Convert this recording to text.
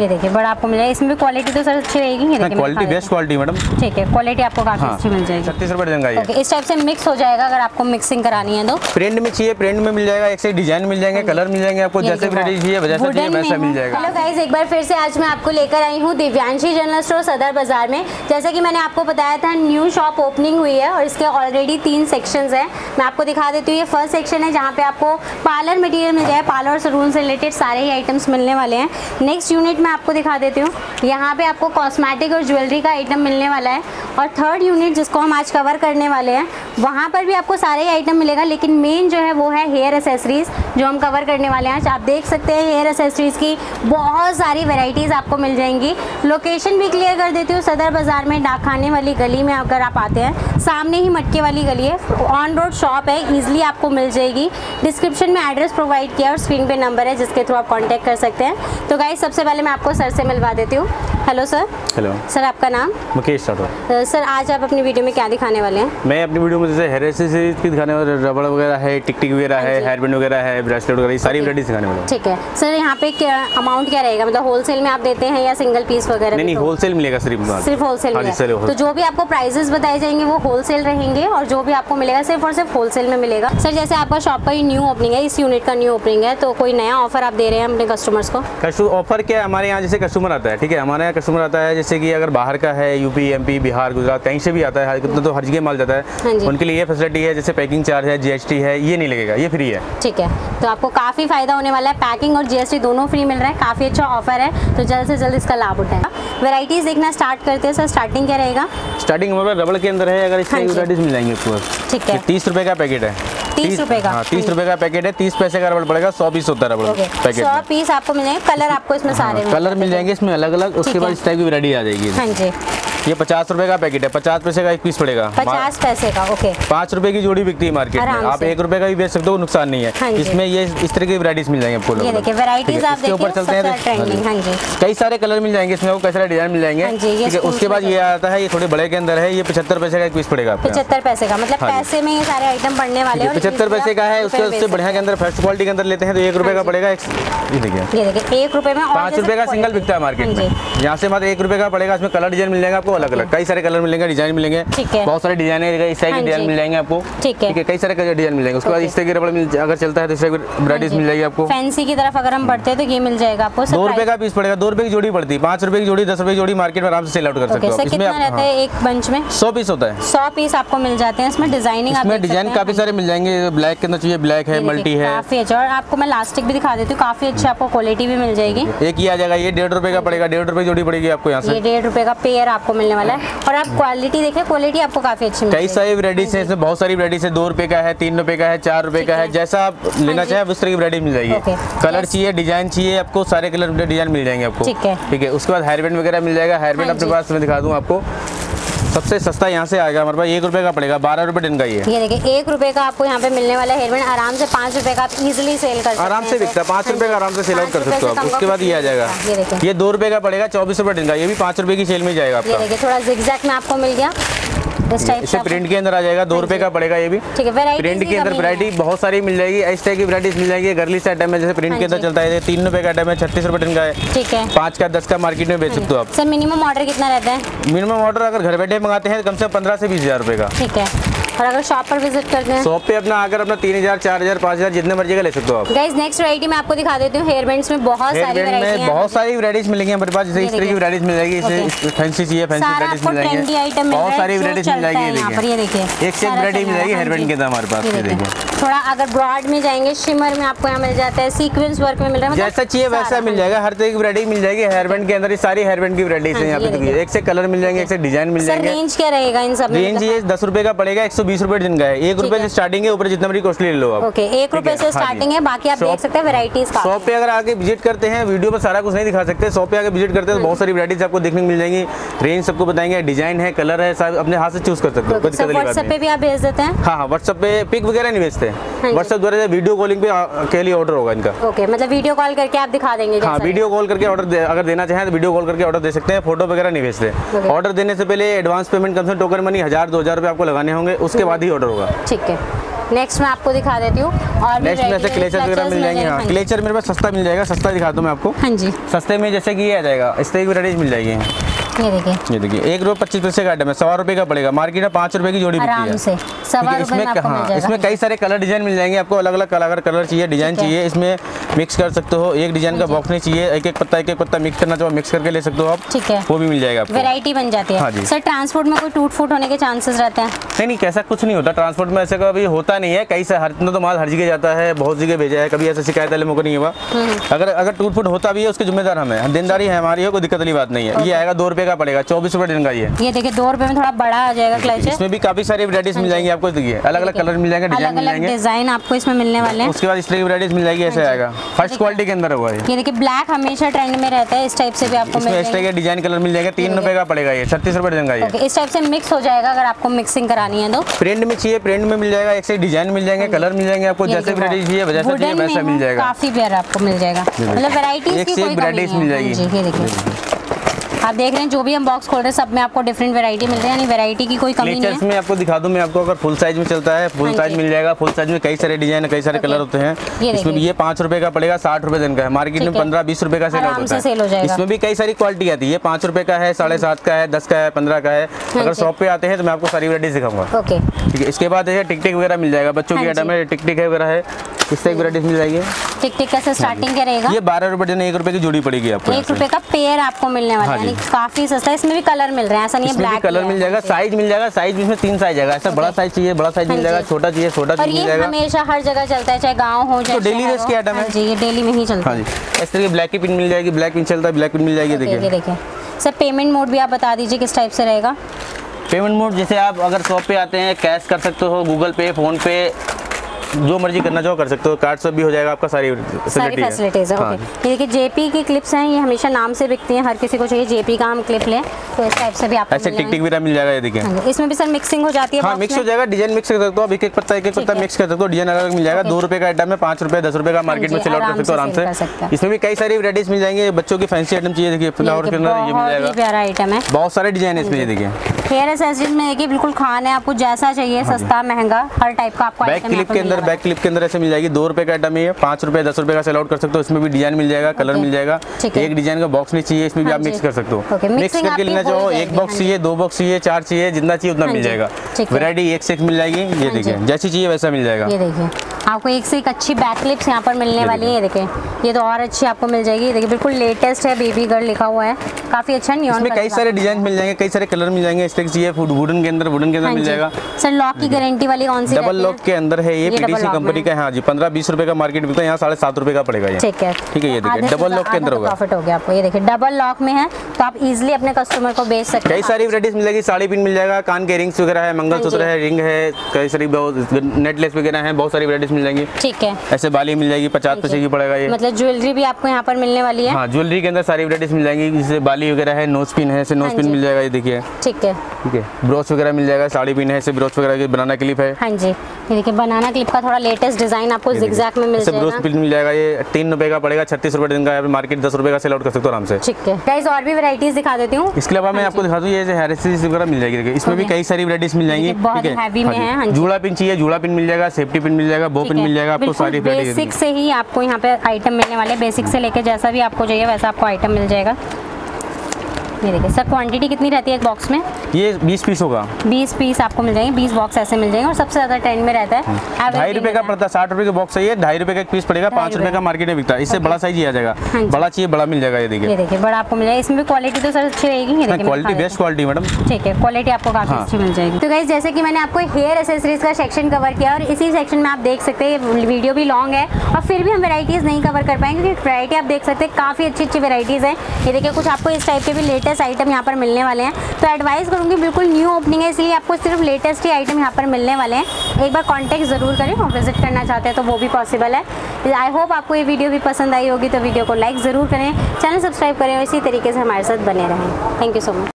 ये देखिए। बड़ा आपको मिल जाएगा। इसमें क्वालिटी तो सर अच्छी रहेगी ये देखिए क्वालिटी बेस्ट क्वालिटी मैडम ठीक है क्वालिटी आपको काफ़ी हाँ। अच्छी मिल जाएगी। छत्तीस रुपए का ये। ओके इस टाइप से मिक्स हो जाएगा अगर आपको मिक्सिंग करानी है तो। प्रिंट में चाहिए प्रिंट में मिल जाएगा एक से डिज़ाइन मिल जाएँगे कलर मिल जाएँगे आपको जैसे वैरायटी चाहिए चाहिए वैसा मिल जाएगा। हेलो गाइस एक बार फिर से आज मैं आपको लेकर आई हूँ दिव्यांशी जनरल स्टोर सदर बाज़ार में। जैसे कि मैंने आपको बताया था न्यू शॉप ओपनिंग हुई है और इसके ऑलरेडी तीन सेक्शंस हैं। मैं आपको दिखा देती हूँ, ये फ़र्स्ट सेक्शन है जहाँ पे आपको पार्लर मटेरियल मिल जाए पार्लर और सलून से रिलेटेड सारे ही आइटम्स मिलने वाले हैं। नेक्स्ट यूनिट मैं आपको दिखा देती हूँ, यहाँ पे आपको कॉस्मेटिक और ज्वेलरी का आइटम मिलने वाला है। और थर्ड यूनिट जिसको हम आज कवर करने वाले हैं, वहाँ पर भी आपको सारे आइटम मिलेगा, लेकिन मेन जो है वो है हेयर एसेसरीज जो हम कवर करने वाले हैं। आज आप देख सकते हैं हेयर एसेसरीज की बहुत सारी वेराइटीज़ आपको मिल जाएँगी। लोकेशन भी क्लियर कर देती हूँ, सदर बाज़ार में डाक खाने वाली गली में अगर आप आते हैं, सामने ही मटके वाली गली है। ऑन रोड शॉप है ईजिली आपको मिल जाएगी। डिस्क्रिप्शन में एड्रेस प्रोवाइड किया और स्क्रीन पे नंबर है जिसके थ्रू आप कॉन्टैक्ट कर सकते हैं। तो गाइज़ सबसे पहले मैं आपको सर से मिलवा देती हूँ। हेलो सर हेलो सर आपका नाम? मुकेश राठौर सर आज आप अपनी वीडियो में क्या दिखाने वाले हैं? मैं अपनी वीडियो में जैसे हेयर एक्सेसरीज की दिखाने वाले रबड़ वगैरह है टिक टिक वगैरह है हेयर बैंड वगैरह है ब्रेसलेट वगैरह सारी Okay. दिखाने वाले ठीक है। सर यहाँ पे क्या अमाउंट क्या रहेगा? मतलब होलसेल में आप देते हैं या सिंगल पीस वगैरह नहीं नहीं तो? होलसेल मिलेगा सिर्फ़ सिर्फ़ होलसेल हाँ है। तो जो भी आपको प्राइजेस बताए जाएँगे वो होलसेल रहेंगे और जो भी आपको मिलेगा सिर्फ़ और सिर्फ़ होलसेल में मिलेगा। सर जैसे आपका शॉप का ही न्यू ओपनिंग है इस यूनिट का न्यू ओपनिंग है तो कोई नया ऑफ़र आप दे रहे हैं अपने कस्टमर्स को? ऑफ़र क्या है? हमारे यहाँ जैसे कस्टमर आता है ठीक है? हमारे कस्टमर आता है जैसे कि अगर बाहर का है यूपी एमपी बिहार गुजरात कहीं से भी आता है कितना तो हर जगह माल जाता हाँ। है उनके लिए ये फैसिलिटी है जैसे पैकिंग चार्ज है जीएसटी है ये नहीं लगेगा ये फ्री है। ठीक है। तो आपको काफ़ी फ़ायदा होने वाला है। पैकिंग और जीएसटी दोनों फ्री मिल रहा है काफ़ी अच्छा ऑफ़र है तो जल्द से जल्द इसका लाभ उठाएगा वेराइटीज़ देखना स्टार्ट करते हैं सर स्टार्टिंग क्या रहेगा? स्टार्टिंग हमारे रबड़ के अंदर है अगर इस हाँ तरह की जी। वैराइटीज मिल जाएँगी आपको ठीक है। तीस रुपए का पैकेट है। 30 रुपए का? हाँ तीस रुपए का पैकेट है तीस पैसे का रबड़ पड़ेगा सौ बीस होता है रबड़ पैकेट सौ पीस आपको मिल जाएँगे कलर आपको इसमें सारे कलर मिल जाएँगे इसमें अलग अलग उसके बाद इस टाइप की वरायटी आ जाएगी। हाँ जी। ये पचास रुपए का पैकेट है पचास पैसे का एक पीस पड़ेगा। पचास पैसे का ओके। पाँच रुपए की जोड़ी बिकती है मार्केट में। आप एक रुपए का भी बेच सकते हो नुकसान नहीं हाँ। है। इसमें ये इस तरह की वैरायटीज मिल जाएँगे आपको है, इसके ऊपर चलते हैं हाँ जी। कई सारे कलर मिल जाएँगे इसमें कई सारे डिज़ाइन मिल जाएँगे। हाँ है उसके बाद ये आता है ये थोड़े बड़े के अंदर है ये पचहत्तर पैसे का एक पीस पड़ेगा पचहत्तर पैसे का मतलब हाँ पैसे में ये सारे आइटम पड़ने वाले हैं पचहत्तर पैसे का है उसके उससे बढ़िया के अंदर फ़र्स्ट क्वालिटी के अंदर लेते हैं तो एक रुपए का हाँ पड़ेगा ये देखिए। एक रुपए में पाँच रुपए का सिंगल बिकता है मार्केट हाँ में। यहाँ से मात्र एक रुपए का पड़ेगा इसमें कलर डिज़ाइन मिल जाएगा आपको। अलग अलग कई सारे कलर मिलेंगे डिज़ाइन मिलेंगे। बहुत सारे डिज़ाइन इस तरह हाँ के डिज़ाइन मिल जाएँगे आपको। ठीक है। कई सारे डिज़ाइन मिलेंगे। उसके बाद इस तरह के रबड़ अगर चलता है तो इस तरह की वैराइटीज मिल जाएगी आपको। फैंसी की तरफ़ अगर हम बढ़ते हैं तो ये मिल जाएगा आपको दो रुपए का पीस पड़ेगा दो रुपए की जोड़ी पड़ती है। पाँच रुपए की जोड़ी दस रुपए की जोड़ी मार्केट में आराम से सेल आउट कर सकते हो। इसमें रहता है। एक बंच में? सौ पीस होता है। सौ पीस आपको मिल जाते हैं। इसमें डिज़ाइनिंग इसमें डिज़ाइन काफ़ी सारे मिल जाएँगे। ब्लैक के अंदर चाहिए ब्लैक है मल्टी है काफ़ी अच्छा। और आपको मैं लास्टिक भी दिखा देती हूँ। काफ़ी अच्छी आपको क्वालिटी भी मिल जाएगी। एक ही आ जाएगा। ये डेढ़ रुपए का पड़ेगा डेढ़ रुपए की जोड़ी पड़ेगी आपको यहाँ से। डेढ़ रुपए का पेयर आपको मिलने वाला है। और आप क्वालिटी देखिए क्वालिटी आपको काफ़ी अच्छी कई सारी वैराइटीज है इसमें बहुत सारी वैराइटीज है। दो रुपए का है तीन रुपए का है चार रुपए का है। है। जैसा आप लेना चाहे उस तरह की वैरायटी मिल जाएगी। कलर चाहिए डिज़ाइन चाहिए आपको सारे कलर डिज़ाइन मिल जाएँगे आपको। ठीक है। ठीक है उसके बाद हेयरबैंड वगैरह मिल जाएगा। हेयर बैंड हाँ अपने पास में दिखा दूँ आपको। सबसे सस्ता यहाँ से आएगा हमारे पास एक रुपए का पड़ेगा बारह रुपए दिन का ये ये देखिए एक रुपए का आपको यहाँ पे मिलने वाला हेयर बैंड आराम से पाँच रुपए का आप इजीली सेल कर आराम से बिकता है पाँच हाँ रुपए का आराम से सेल आउट कर सकते हो आप उसके बाद ये आ जाएगा। ये दो रुपए का पड़ेगा चौबीस रुपए दिन का ये भी पाँच रुपए की सेल में जाएगा ये आपका देखिए थोड़ा जिगजैग में आपको मिल गया। इस टाइप प्रिंट के अंदर आ जाएगा दो हाँ रुपए का पड़ेगा ये भी। ठीक है प्रिंट के अंदर वरायटी बहुत सारी मिल जाएगी इस टाइप की वैराइटीज मिल जाएगी गर्ली से आइटम है जैसे प्रिंट हाँ के अंदर चलता है तीन रुपए का आइटम है छत्तीस रुपए टन का है। ठीक है। पाँच का दस का मार्केट में बेच सकते हो आप। सर मिनिमम ऑर्डर कितना रहता है? मिनिमम ऑर्डर अगर घर बैठे मंगाते हैं तो कम से कम पंद्रह से बीस हज़ार रुपए का। ठीक है। और अगर शॉप पर विज़िट करते हैं शॉप पे अपना आकर अपना तीन हज़ार चार हज़ार पाँच हज़ार जितने मर्ज़ी का ले सकते हो आप। गाइस नेक्स्ट वैरायटी मैं आपको दिखा देती हूँ। हेयर बैंड्स में बहुत सारी बैंड वैरायटी में बहुत सारी वैराइटीज मिलेंगी हमारे पास। जैसे इस तरह की देखिए। वैराइटीज मिल जाएगी। इसे फैंसी चाहिए फैंसी आपको मिल ट्रेंडी आइटम बहुत सारी जो वैराइटीज मिल जाएगी यहाँ पर ये देखिए। एक से एक वैरायटी मिल जाएगी हाँ हेयर बैंड के हमारे पास थोड़ा अगर ब्रॉड में जाएँगे शिमर में आपको यहाँ मिल जाता है सीक्वेंस वर्क में मिल रहा है मतलब जैसा चाहिए वैसा मिल हाँ जाएगा हर तरह की वैरायटी मिल जाएगी हेयर बैंड के अंदर ये सारी हेयर बैंड की वैराइटीज हाँ है यहाँ पे। एक से कलर मिल जाएँगे एक से डिज़ाइन मिल। जाएँगे। रेंज क्या रहेगा इन सब में? रेंज? ये दस रुपए का पड़ेगा एक बीस रुपए डजन का है। एक रुपए से स्टार्टिंग है ऊपर जितना बड़ी कॉस्टली ले लो आप। ओके एक रुपए से हाँ स्टार्टिंग है बाकी आप देख सकते हैं वेराइटीज का शॉप पे अगर आके विज़िट करते हैं वीडियो में सारा कुछ नहीं दिखा सकते शॉप पे आके विज़िट करते हैं तो बहुत सारी वैरायटीज आपको देखने को मिल जाएँगी। रेंज सबको बताएँगे डिज़ाइन है कलर है सब अपने हाथ से चूज़ कर सकते हो व्हाट्सएप पे भी आप भेज देते हैं? हाँ हाँ व्हाट्सएप पे पिक वगैरह नहीं भेजते। हाँ। व्हाट्सएप द्वारा वीडियो कॉलिंग पे आ, के लिए ऑर्डर होगा इनका। ओके मतलब वीडियो कॉल करके आप दिखा देंगे हाँ वीडियो कॉल करके ऑर्डर अगर देना चाहें तो वीडियो कॉल करके ऑर्डर दे सकते हैं फ़ोटो वगैरह नहीं भेजते। ऑर्डर देने से पहले एडवांस पेमेंट कम से टोकन मनी हज़ार दो हज़ार रुपये आपको लगाने होंगे उसके बाद ही ऑर्डर होगा। ठीक है। नेक्स्ट मैं आपको दिखा देती हूँ। और नेक्स्ट में क्लेचर वगैरह मिल जाएँगे हाँ। हाँ क्लेचर मेरे पास सस्ता मिल जाएगा सस्ता दिखा दूँ मैं आपको। हाँ जी। सस्ते में जैसे कि ये आ जाएगा इस तरह की वेराइटीज मिल जाएगी। ये देखिए। ये देखिए एक रुपये पच्चीस पैसे का आइटम है सवा रुपए का पड़ेगा। मार्केट में पाँच रुपए की जोड़ी बिकती आराम है। से सवा रुपए इसमें आपको हाँ इसमें कई सारे कलर डिज़ाइन मिल जाएँगे आपको अलग अलग कलर कलर चाहिए डिज़ाइन चाहिए इसमें मिक्स कर सकते हो। एक डिज़ाइन का बॉक्स नहीं चाहिए एक एक पत्ता एक एक पत्ता मिक्स करना चाहो मिक्स करके ले सकते हो आप ठीक है। वो भी मिल जाएगा वैरायटी बन जाती हाँ। है सर ट्रांसपोर्ट में कोई टूट फूट होने के चांसेस रहते हैं? नहीं नहीं कैसा कुछ नहीं होता। ट्रांसपोर्ट में ऐसे कभी होता नहीं है। कई से हर तो माल हर जगह जाता है बहुत जगह भेजा है कभी ऐसा शिकायत वाले मौका नहीं हुआ। हम्म। अगर अगर टूट फूट होता भी है उसके जिम्मेदार हम है। देनदारी है हमारी है कोई दिक्कत वाली बात नहीं है। ये आएगा दो रुपये का पड़ेगा चौबीस रुपए दिन का ये। ये देखिए दो रुपए में थोड़ा बड़ा आ जाएगा क्लच इसमें भी काफ़ी सारी वैराइटीज मिल जाएँगी आपको देखिए अलग अलग कलर मिल जाएँगे डिज़ाइन मिल जाएँगे। डिज़ाइन आपको इसमें मिलने वाले हैं। उसके बाद इस तरह की वैराइटीज मिल जाएगी ऐसे आएगा। फ़र्स्ट क्वालिटी के अंदर होगा ये। ये देखिए ब्लैक हमेशा ट्रेंड में रहता है इस टाइप से भी आपको मिल इस तरह के डिज़ाइन कलर मिल जाएगा तीन रुपए का पड़ेगा ये छत्तीस रुपए का ये। इस टाइप से मिक्स हो जाएगा अगर आपको मिक्सिंग करानी है तो। प्रिंट में चाहिए प्रिंट में मिल जाएगा एक से डिज़ाइन मिल जाएँगे कलर मिल जाएँगे आपको जैसे देखिए, चाहिए वैसा मिल जाएगा। काफ़ी प्यारा आपको मिल जाएगा। मतलब वैरायटीज की कोई कमी नहीं मिल है हाँ जाएगी। आप देख रहे हैं जो भी हम बॉक्स खोल रहे हैं सब में आपको डिफरेंट वैरायटी मिल रही है। यानी वैरायटी की कोई कमी नहीं है। में आपको दिखा दूँ मैं आपको अगर फुल साइज़ में चलता है फुल हाँ साइज़ मिल जाएगा। फुल साइज़ में कई सारे डिज़ाइन कई सारे कलर होते हैं। इसमें ये पाँच रुपए का पड़ेगा साठ रुपए दिन का है। मार्केट में पंद्रह बीस रुपए का सेल होता हो। है इसमें भी कई सारी क्वालिटी आती है। पाँच रुपए का है साढ़े सात का है दस का है पंद्रह का है। अगर शॉप पे आते हैं तो मैं आपको सारी वैराइटीज दिखाऊँगा। ओके ठीक है इसके बाद है टिक टिक वगैरह मिल जाएगा। बच्चों की हाँ आइटम है टिक टिक वगैरह है। इस तरह की मिल जाएगी। टिक टिक का स्टार्टिंग क्या रहेगा? ये बारह रुपए एक रुपए की जोड़ी पड़ेगी आपको एक रुपए का पेयर आपको मिलने वाला हाँ। है काफ़ी सस्ता है। इसमें भी कलर मिल रहे हैं ऐसा नहीं है ब्लैक कलर मिल जाएगा साइज़ मिल जाएगा साइज़ इसमें तीन साइज़ आएगा ऐसा बड़ा साइज़ चाहिए बड़ा साइज़ हाँ मिल जाएगा छोटा चाहिए छोटा साइज़ मिल जाएगा। हमेशा हर जगह चलता है चाहे गाँव हो चाहे तो daily शहर use की item हाँ? है। जी ये डेली में ही चलता हाँ है। जी। इस तरह की ब्लैक की पिन मिल जाएगी ब्लैक पिन चलता है ब्लैक पिन मिल जाएगी देखिए। देखिए। सर पेमेंट मोड भी आप बता दीजिए किस टाइप से रहेगा। पेमेंट मोड जैसे आप अगर शॉप पे आते हैं कैश कर सकते हो गूगल पे फ़ोन पे जो मर्ज़ी करना चाहो कर सकते हो। कार्ड सब भी हो जाएगा आपका सारी सारी है। फैसिलिटीज़ है हाँ। ओके ये देखिए जेपी की क्लिप्स हैं ये हमेशा नाम से बिकती हैं हर किसी को चाहिए जेपी का हम क्लिप लें तो इस टाइप से भी आपको ऐसे टिक टिक भी मिल जाएगा ये देखिए। हाँ इसमें भी सर मिक्सिंग हो जाती है हाँ मिक्स हो जाएगा डिज़ाइन मिक्स कर सकते हो एक एक पत्ता एक एक पत्ता मिक्स कर सकते हो डिज़ाइन अलग मिल जाएगा। दो रुपए का आइटम है पाँच रुपए दस रुपए का मार्केट में जी, सेल आउट कर सकते हो आराम से। हैं। इसमें भी कई सारी वैराइटीज मिल जाएँगे बच्चों की फैंसी आइटम चाहिए देखिए फ्लावर के अंदर ये मिल ही जाएगा। प्यारा आइटम है। बहुत सारे डिज़ाइन है इसमें ये देखिए। हेयर एसेसरीज में देखिए बिल्कुल खान है आपको जैसा चाहिए हाँ सस्ता महँगा हर टाइप का आपको बैक क्लिप के अंदर बैक क्लिप के अंदर ऐसे मिल जाएगी दो रुपए का आइटम है पाँच रुपए दस रुपए का सेल आउट कर सकते हो इसमें भी डिज़ाइन मिल जाएगा कलर मिल जाएगा एक डिज़ाइन का बॉक्स नहीं चाहिए इसमें भी हाँ आप मिक्स कर सकते हो। मिक्स करके लेना चाहो एक बॉक्स हाँ चाहिए दो बॉक्स चाहिए चार चाहिए जितना चाहिए उतना हाँ मिल जाएगा। वैरायटी एक से एक मिल जाएगी ये देखिए जैसी चाहिए वैसा मिल जाएगा। आपको एक से एक अच्छी बैक क्लिप्स यहाँ पर मिलने वाली है ये देखिए ये तो और अच्छी आपको मिल जाएगी। देखिए बिल्कुल लेटेस्ट है बेबी गर्ल लिखा हुआ है। काफ़ी अच्छा नियॉन इसमें कई सारे डिज़ाइन मिल जाएँगे कई सारे कलर मिल जाएँगे। तरह की वुडन के अंदर वुडन के अंदर मिल जाएगा। सर लॉक की गारंटी वाली कौन सी डबल लॉक के अंदर है ये ये lock कंपनी का है हाँ जी। पंद्रह बीस रुपए का मार्केट मिलता है यहाँ साढ़े सात रुपए का पड़ेगा ठीक है। ठीक है ये देखिए डबल लॉक के अंदर होगा। प्रॉफिट हो गया आपको। ये देखिए डबल लॉक में है तो आप इजिली अपने कस्टमर को बेच सकते कई सारी वैराइटीज मिल जाएगी साड़ी पिन मिल जाएगा कान के रिंग्स वगैरह है मंगलसूत्र हाँ जी। है रिंग है कई सारी नेटलेस वगैरह है बहुत सारी वैराइटीज मिल जाएँगी। ठीक है। ऐसे बाली मिल जाएगी पचास पैसे की पड़ेगा ये। मतलब ज्वेलरी भी आपको यहाँ पर मिलने वाली है। हाँ ज्वेलरी के अंदर सारी वैराइटीज मिल जाएँगी जैसे बाली वगैरह है नोज़ पिन है ऐसे नोज़ हाँ पिन मिल जाएगा ये देखिए। ठीक है। ठीक है। ब्रोच वगैरह मिल जाएगा साड़ी पिन है ऐसे ब्रोच वगैरह की बनाना क्लिप है। हाँ जी। ये देखिए बनाना क्लिप का थोड़ा लेटेस्ट डिज़ाइन आपको जिगजैग में मिल ऐसे ब्रोच जाएगा। पिन मिल जाएगा ये तीन रुपए का पड़ेगा छत्तीस रुपए दिन का मार्केट दस रुपए का सेल आउट कर सकते हो आराम से। ठीक है। गाइस और भी वैरायटीज दिखा देती हूँ। इसके अलावा मैं आपको दिखा दूँ ये एक्सेसरीज वगैरह मिल जाएगी इसमें भी कई सारी वैराइटीज मिल जाएँगी है। हाँ। है, हाँ। जूड़ा पिन चाहिए जूड़ा पिन मिल जाएगा सेफ्टी पिन मिल जाएगा बो पिन मिल जाएगा आपको सारी बेसिक से ही आपको यहाँ पे आइटम मिलने वाले। बेसिक से लेके जैसा भी आपको चाहिए वैसा आपको आइटम मिल जाएगा। ये देखिए सर क्वांटिटी कितनी रहती है एक बॉक्स में? ये बीस पीस होगा। 20 पीस आपको मिल जाएँगे 20 बॉक्स ऐसे मिल जाएँगे और सबसे ज़्यादा ट्रेंड में रहता है। ढाई रुपए का पड़ता है साठ रुपए का बॉक्स है ढाई रुपए का एक पीस पड़ेगा पाँच रुपए का मार्केट में बिकता है। इससे बड़ा साइज़ ही आ जाएगा। हाँ बड़ा चाहिए बड़ा मिल जाएगा ये देखिए। ये देखिए बड़ा आपको मिल जाएगा। इसमें भी क्वालिटी तो सर अच्छी रहेगी क्वालिटी बेस्ट क्वालिटी मैडम ठीक है क्वालिटी आपको काफ़ी हाँ। अच्छी मिल जाएगी। तो गाइज़ जैसे कि मैंने आपको हेयर एसेसरीज का सेक्शन कवर किया और इसी सेक्शन में आप देख सकते हैं ये वीडियो भी लॉन्ग है और फिर भी हम वेराइटीज नहीं कवर कर पाएँगे क्योंकि वैरायटी आप देख सकते हैं काफ़ी अच्छी अच्छी वेराइटीज है। ये देखिए कुछ आपको इस टाइप के भी लेटेस्ट लेटेस्ट आइटम यहाँ पर मिलने वाले हैं। तो एडवाइस करूँगी, बिल्कुल न्यू ओपनिंग है, इसलिए आपको सिर्फ़ लेटेस्ट ही आइटम यहाँ पर मिलने वाले हैं। एक बार कॉन्टेक्ट ज़रूर करें और विज़िट करना चाहते हैं तो वो भी पॉसिबल है। आई होप आपको ये वीडियो भी पसंद आई होगी तो वीडियो को लाइक ज़रूर करें। चैनल सब्सक्राइब करें और इसी तरीके से हमारे साथ बने रहें। Thank you so much